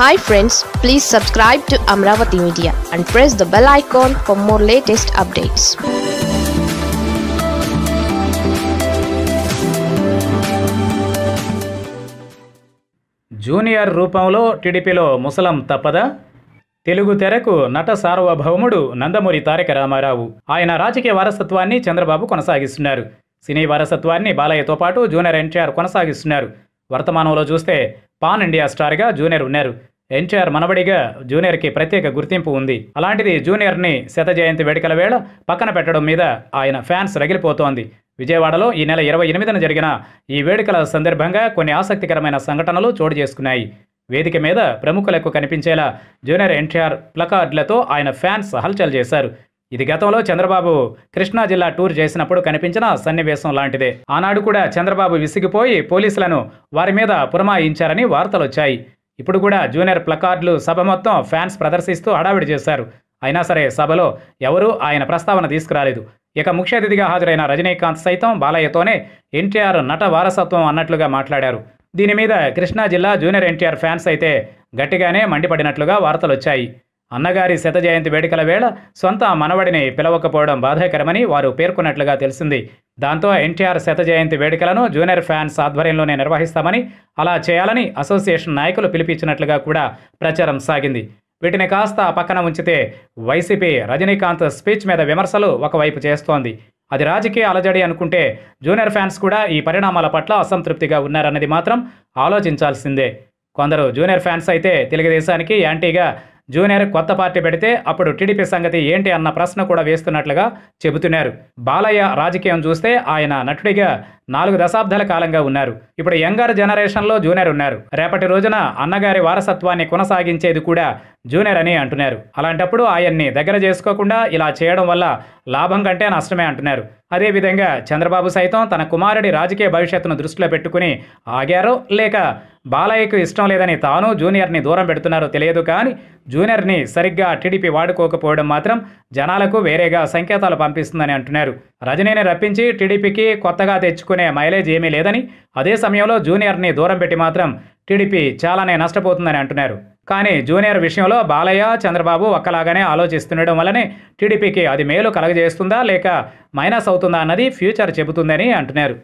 Hi friends please subscribe to Amaravati media and press the bell icon for more latest updates junior రూపంలో టీడీపీలో ముసలం తప్పదా? తెలుగు తెరకు నట సార్వభౌముడు నందమూరి తారక రామారావు. ఆయన రాజకీయ వారసత్వాన్ని చంద్రబాబు కొనసాగిస్తున్నారు. సినీ వారసత్వాన్ని బాలయ్యతో పాటు జూనియర్ ఎన్టీఆర్ కొనసాగిస్తున్నారు. వర్తమానంలో చూస్తే పాన్ ఇండియా స్టార్గా జూనియర్ ఉన్నారు. ఎన్టీఆర్ మనబడిగా జూనియర్కి ప్రత్యేక గుర్తింపు ఉంది. అలాంటిది జూనియర్ని శత జయంతి వేడుకల వేళ పక్కన పెట్టడం మీద ఆయన ఫ్యాన్స్ రగిలిపోతోంది. విజయవాడలో ఈ నెల ఇరవై ఎనిమిదిన జరిగిన ఈ వేడుకల సందర్భంగా కొన్ని ఆసక్తికరమైన సంఘటనలు చోటు చేసుకున్నాయి. వేదిక మీద ప్రముఖులకు కనిపించేలా జూనియర్ ఎన్టీఆర్ ప్లకార్డులతో ఆయన ఫ్యాన్స్ హల్చల్ చేశారు. ఇది గతంలో చంద్రబాబు కృష్ణా జిల్లా టూర్ చేసినప్పుడు కనిపించిన సన్నివేశం లాంటిదే. ఆనాడు కూడా చంద్రబాబు విసిగిపోయి పోలీసులను వారి మీద పురమాయించారని వార్తలొచ్చాయి. ఇప్పుడు కూడా జూనియర్ ప్లకార్డులు సభ మొత్తం ఫ్యాన్స్ ప్రదర్శిస్తూ హడావిడి చేశారు. అయినా సరే సభలో ఎవరూ ఆయన ప్రస్తావన తీసుకురాలేదు. ఇక ముఖ్య అతిథిగా హాజరైన రజనీకాంత్ సైతం బాలయ్యతోనే ఎన్టీఆర్ నట వారసత్వం అన్నట్లుగా మాట్లాడారు. దీని మీద కృష్ణా జిల్లా జూనియర్ ఎన్టీఆర్ ఫ్యాన్స్ అయితే గట్టిగానే మండిపడినట్లుగా వార్తలు వచ్చాయి. అన్నగారి శత జయంతి వేడుకల వేళ సొంత మనవడిని పిలవకపోవడం బాధాకరమని వారు పేర్కొన్నట్లుగా తెలిసింది. దాంతో ఎన్టీఆర్ శత జయంతి వేడుకలను జూనియర్ ఫ్యాన్స్ ఆధ్వర్యంలోనే నిర్వహిస్తామని అలా చేయాలని అసోసియేషన్ నాయకులు పిలిపించినట్లుగా కూడా ప్రచారం సాగింది. వీటిని కాస్త పక్కన ఉంచితే వైసీపీ రజనీకాంత్ స్పీచ్ మీద విమర్శలు ఒకవైపు చేస్తోంది. అది రాజకీయ అలజడి అనుకుంటే జూనియర్ ఫ్యాన్స్ కూడా ఈ పరిణామాల పట్ల అసంతృప్తిగా ఉన్నారన్నది మాత్రం ఆలోచించాల్సిందే. కొందరు జూనియర్ ఫ్యాన్స్ అయితే తెలుగుదేశానికి యాంటీగా జూనియర్ కొత్త పార్టీ పెడితే అప్పుడు టీడీపీ సంగతి ఏంటి అన్న ప్రశ్న కూడా వేస్తున్నట్లుగా చెబుతున్నారు. బాలయ్య రాజకీయం చూస్తే ఆయన నటుడిగా నాలుగు దశాబ్దాల కాలంగా ఉన్నారు. ఇప్పుడు యంగర్ జనరేషన్లో జూనియర్ ఉన్నారు. రేపటి రోజున అన్నగారి వారసత్వాన్ని కొనసాగించేది కూడా జూనియర్ అని అంటున్నారు. అలాంటప్పుడు ఆయన్ని దగ్గర చేసుకోకుండా ఇలా చేయడం వల్ల లాభం కంటే నష్టమే అంటున్నారు. అదేవిధంగా చంద్రబాబు సైతం తన కుమారుడి రాజకీయ భవిష్యత్తును దృష్టిలో పెట్టుకుని ఆగారో లేక బాలయ్యకు ఇష్టం లేదని తాను జూనియర్ని దూరం పెడుతున్నారో తెలియదు కానీ జూనియర్ని సరిగ్గా టీడీపీ వాడుకోకపోవడం మాత్రం జనాలకు వేరేగా సంకేతాలు పంపిస్తుందని అంటున్నారు. రజనీని రప్పించి టీడీపీకి కొత్తగా తెచ్చుకునే మైలేజ్ ఏమీ లేదని అదే సమయంలో జూనియర్ని దూరం పెట్టి మాత్రం టీడీపీ చాలానే నష్టపోతుందని అంటున్నారు. కానీ జూనియర్ విషయంలో బాలయ్య చంద్రబాబు ఒక్కలాగానే ఆలోచిస్తుండడం వల్లనే టీడీపీకి అది మేలు కలగజేస్తుందా లేక మైనస్ అవుతుందా అన్నది ఫ్యూచర్ చెబుతుందని అంటున్నారు.